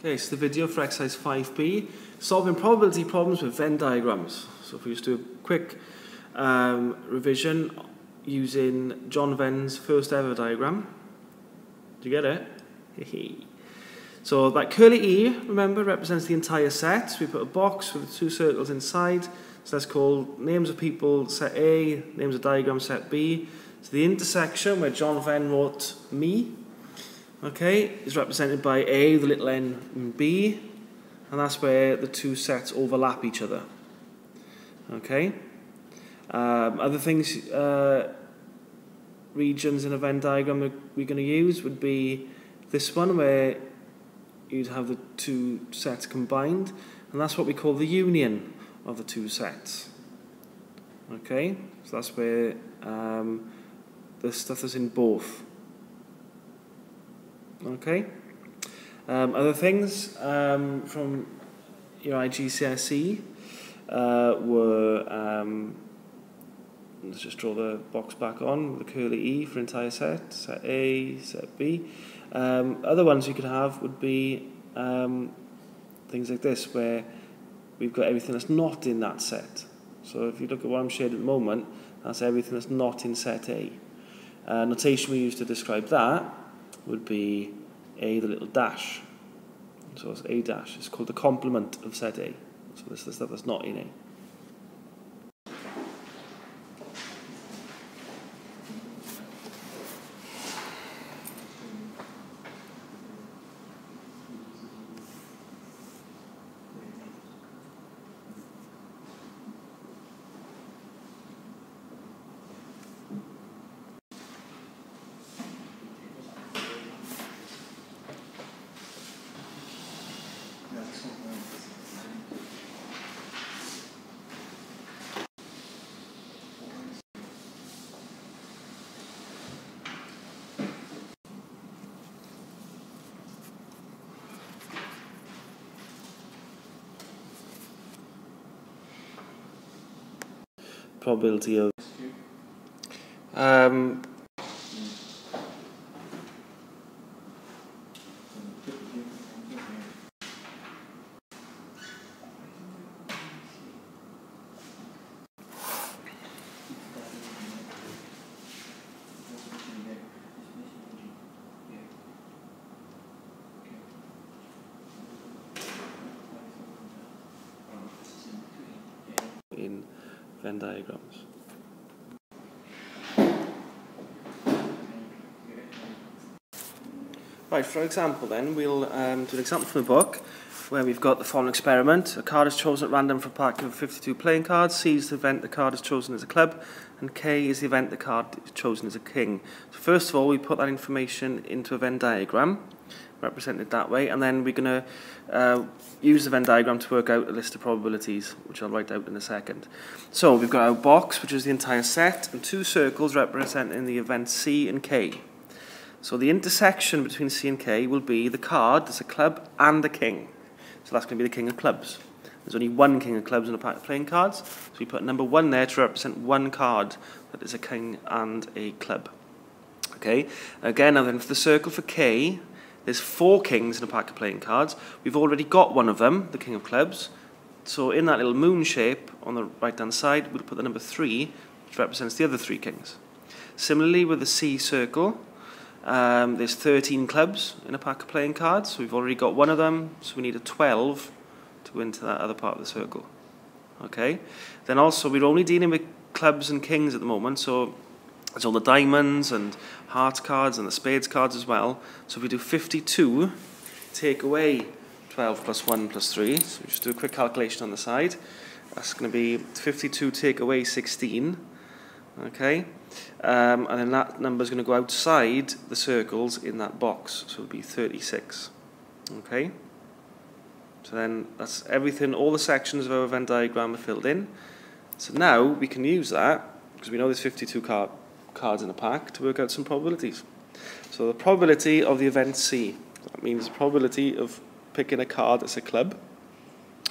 Okay, so the video for exercise 5b, solving probability problems with Venn diagrams. So if we just do a quick um, revision using John Venn's first ever diagram. Do you get it? so that curly E, remember, represents the entire set. We put a box with two circles inside. So that's called names of people set A, names of diagram set B. So the intersection where John Venn wrote me okay, is represented by A, the little n, and B, and that's where the two sets overlap each other. Okay. Um, other things, uh, regions in a Venn diagram that we're going to use would be this one where you'd have the two sets combined, and that's what we call the union of the two sets. Okay, so that's where um, the stuff is in both. Okay. Um, other things um, from your IGCSE uh, were, um, let's just draw the box back on the curly E for entire set, set A, set B. Um, other ones you could have would be um, things like this, where we've got everything that's not in that set. So if you look at what I'm shading at the moment, that's everything that's not in set A. Uh, notation we use to describe that would be A, the little dash. So it's A dash. It's called the complement of set A. So this is stuff that's not in A. probability of um, in Venn diagrams. Right, for example then, we'll um, do an example from the book where we've got the following experiment. A card is chosen at random from a pack of 52 playing cards. C is the event the card is chosen as a club, and K is the event the card is chosen as a king. So first of all, we put that information into a Venn diagram, represented that way, and then we're going to uh, use the Venn diagram to work out a list of probabilities, which I'll write out in a second. So we've got our box, which is the entire set, and two circles representing the events C and K. So the intersection between C and K will be the card, that's a club, and a king. So that's going to be the king of clubs. There's only one king of clubs in a pack of playing cards, so we put number one there to represent one card that is a king and a club. Okay, again, now then for the circle for K, there's four kings in a pack of playing cards. We've already got one of them, the king of clubs. So in that little moon shape on the right-hand side, we'll put the number three, which represents the other three kings. Similarly with the C circle, um, there's 13 clubs in a pack of playing cards. So we've already got one of them, so we need a 12 to into that other part of the circle. Okay. Then also we're only dealing with clubs and kings at the moment, so there's all the diamonds and hearts cards and the spades cards as well. So if we do 52, take away 12 plus 1 plus 3, so just do a quick calculation on the side. That's going to be 52 take away 16. Okay. Um, and then that number is going to go outside the circles in that box, so it'll be 36. Okay? So then that's everything, all the sections of our Venn diagram are filled in. So now we can use that, because we know there's 52 card, cards in a pack, to work out some probabilities. So the probability of the event C, that means the probability of picking a card that's a club.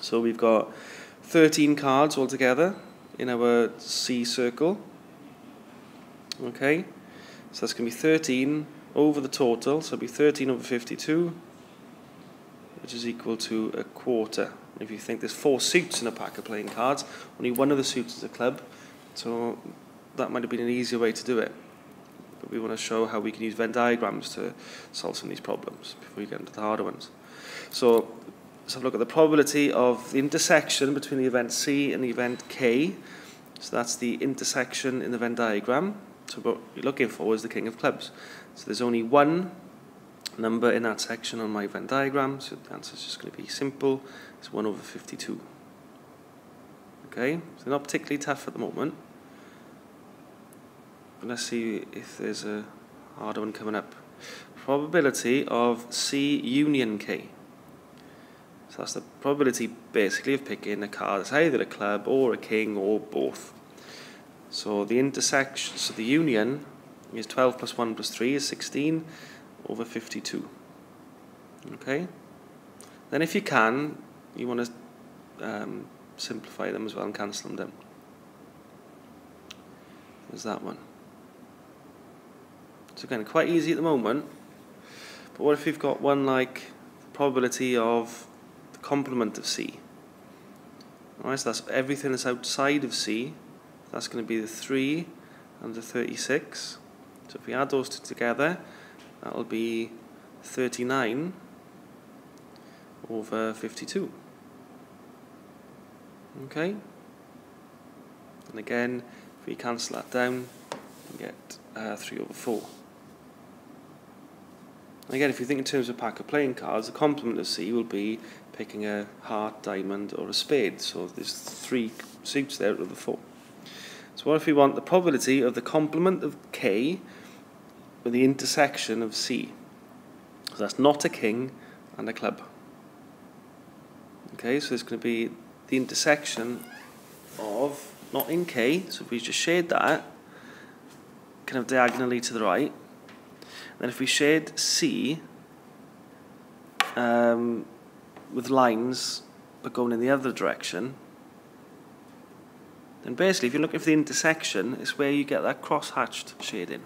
So we've got 13 cards altogether in our C circle. Okay, so that's going to be 13 over the total, so it'll be 13 over 52 which is equal to a quarter. If you think there's four suits in a pack of playing cards, only one of the suits is a club, so that might have been an easier way to do it. But we want to show how we can use Venn diagrams to solve some of these problems before we get into the harder ones. So let's have a look at the probability of the intersection between the event C and the event K. So that's the intersection in the Venn diagram. So what you're looking for is the king of clubs. So there's only one number in that section on my Venn diagram, so the answer is just going to be simple. It's 1 over 52. Okay, so not particularly tough at the moment. Let's see if there's a harder one coming up. Probability of C union K. So that's the probability basically of picking a card that's either a club or a king or both. So the intersection, so the union is 12 plus 1 plus 3 is 16 over 52. Okay? Then if you can, you want to um, simplify them as well and cancel them down. There's that one. So again, quite easy at the moment. But what if you've got one like probability of the complement of C? Alright, so that's everything that's outside of C. That's going to be the 3 and the 36. So if we add those two together, that'll be 39 over 52. Okay? And again, if we cancel that down, we get uh, 3 over 4. Again, if you think in terms of a pack of playing cards, the complement of C will be picking a heart, diamond, or a spade. So there's three suits there out of the four. So what if we want the probability of the complement of K with the intersection of C? So that's not a king and a club. Okay, so it's going to be the intersection of, not in K, so if we just shade that, kind of diagonally to the right, then if we shade C um, with lines but going in the other direction, then basically if you're looking for the intersection, it's where you get that cross-hatched shading.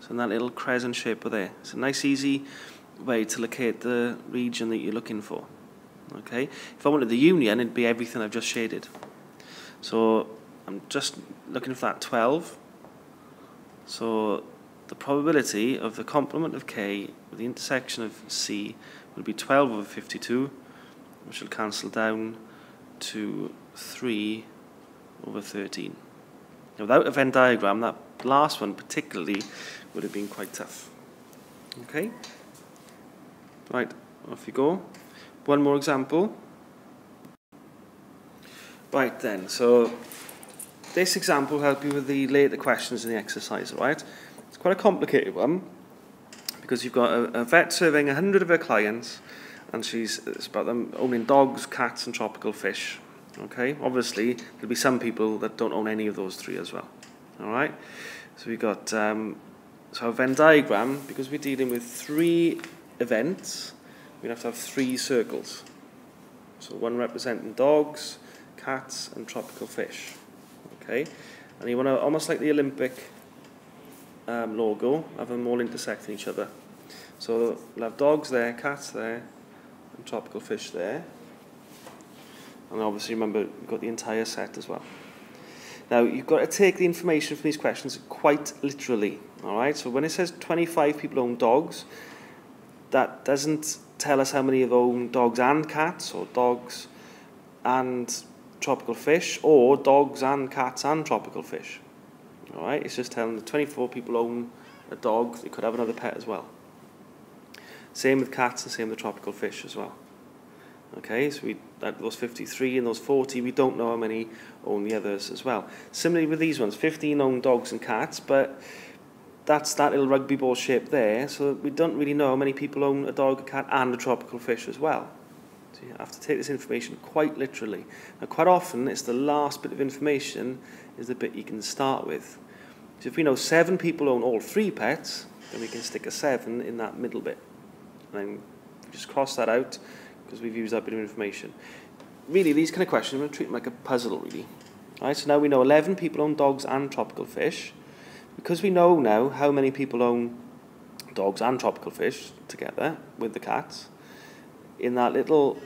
So in that little crescent shape over there. It's a nice easy way to locate the region that you're looking for. Okay, if I wanted the union, it'd be everything I've just shaded. So I'm just looking for that 12. So the probability of the complement of k with the intersection of c will be 12 over 52, which will cancel down to 3 over 13. Now, without a Venn diagram, that last one particularly would have been quite tough. Okay? Right, off you go. One more example. Right then, so this example will help you with the later questions in the exercise, right? Quite a complicated one because you've got a, a vet serving 100 of her clients and she's it's about them owning dogs, cats and tropical fish. Okay, obviously there'll be some people that don't own any of those three as well. All right, so we've got um, so a Venn diagram because we're dealing with three events. We have to have three circles. So one representing dogs, cats, and tropical fish. Okay, and you want to almost like the Olympic um, logo, have them all intersecting each other. So we'll have dogs there, cats there, and tropical fish there. And obviously remember, we've got the entire set as well. Now, you've got to take the information from these questions quite literally, all right? So when it says 25 people own dogs, that doesn't tell us how many of own dogs and cats, or dogs and tropical fish, or dogs and cats and tropical fish. All right, it's just telling the 24 people own a dog, they could have another pet as well. Same with cats and same with tropical fish as well. Okay, so we that those 53 and those 40, we don't know how many own the others as well. Similarly with these ones, 15 own dogs and cats, but that's that little rugby ball shape there, so we don't really know how many people own a dog, a cat, and a tropical fish as well. So you have to take this information quite literally. Now, quite often, it's the last bit of information is the bit you can start with. So if we know seven people own all three pets, then we can stick a seven in that middle bit. And then just cross that out because we've used that bit of information. Really, these kind of questions, I'm going to treat them like a puzzle, really. All right, so now we know 11 people own dogs and tropical fish. Because we know now how many people own dogs and tropical fish together with the cats, in that little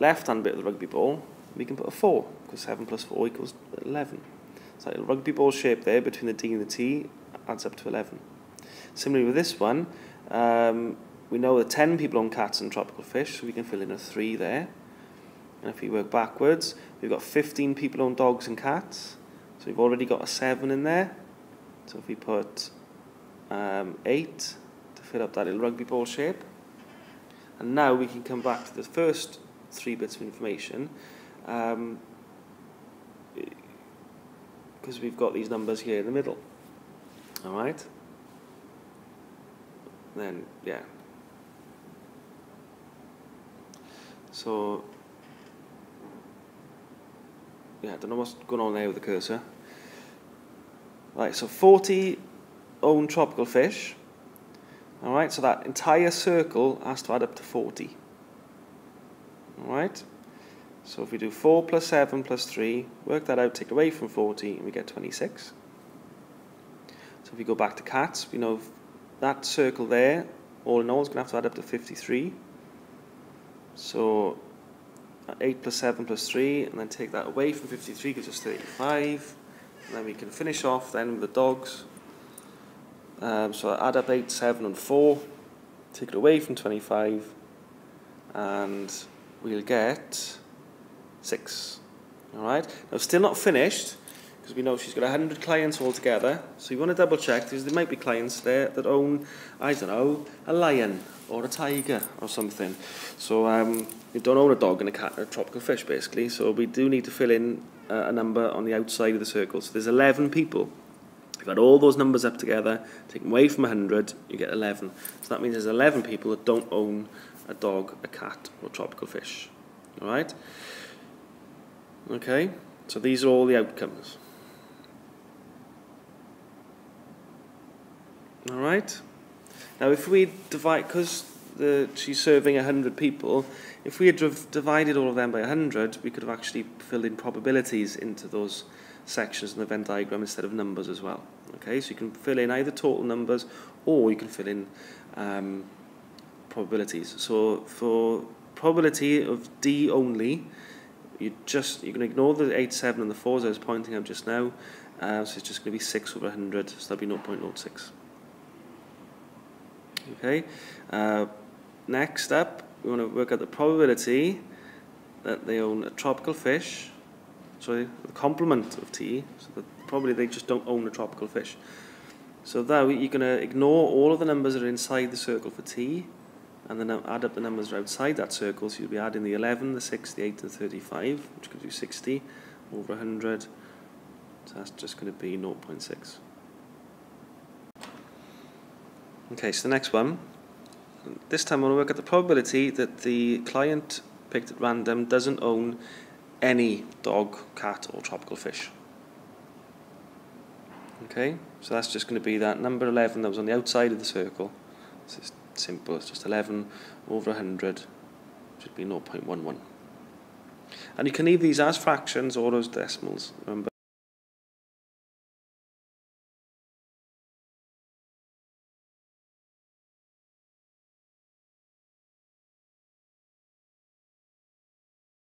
left-hand bit of the rugby ball, we can put a 4, because 7 plus 4 equals 11. So a rugby ball shape there between the D and the T adds up to 11. Similarly with this one, um, we know that 10 people own cats and tropical fish, so we can fill in a 3 there. And if we work backwards, we've got 15 people own dogs and cats, so we've already got a 7 in there. So if we put um, 8 to fill up that little rugby ball shape, and now we can come back to the first three bits of information um, because we've got these numbers here in the middle. All right? Then, yeah. So, yeah, I don't know what's going on there with the cursor. Right, so 40 own tropical fish. All right, so that entire circle has to add up to 40. All right, so if we do 4 plus 7 plus 3, work that out, take away from 40, and we get 26. So if we go back to cats, we know that circle there, all in all, is going to have to add up to 53. So 8 plus 7 plus 3, and then take that away from 53 gives us 35. And then we can finish off then with the dogs. Um, so add up 8, 7 and 4, take it away from 25, and we'll get 6. Alright, now still not finished, because we know she's got 100 clients altogether, so you want to double check, because there might be clients there that own, I don't know, a lion, or a tiger, or something. So um, you don't own a dog and a cat and a tropical fish, basically, so we do need to fill in uh, a number on the outside of the circle. So there's 11 people If you add all those numbers up together, take them away from 100, you get 11. So that means there's 11 people that don't own a dog, a cat, or tropical fish. All right? Okay, so these are all the outcomes. All right? Now, if we divide, because she's serving 100 people, if we had divided all of them by 100, we could have actually filled in probabilities into those sections in the Venn diagram instead of numbers as well. Okay, so you can fill in either total numbers or you can fill in um, probabilities. So for probability of D only, you just you can ignore the 8, 7 and the 4s I was pointing out just now. Uh, so it's just going to be 6 over 100, so that'll be 0.06. Okay, uh, next up, we want to work out the probability that they own a tropical fish sorry, the complement of T, so that probably they just don't own a tropical fish. So now you're going to ignore all of the numbers that are inside the circle for T, and then add up the numbers outside that circle, so you'll be adding the 11, the 6, the 8, and the 35, which gives you 60 over 100, so that's just going to be 0.6. Okay, so the next one, this time I want to work out the probability that the client picked at random doesn't own any dog, cat or tropical fish. Okay, so that's just going to be that number 11 that was on the outside of the circle. It's simple, it's just 11 over 100, which would be 0.11. And you can leave these as fractions or as decimals, remember.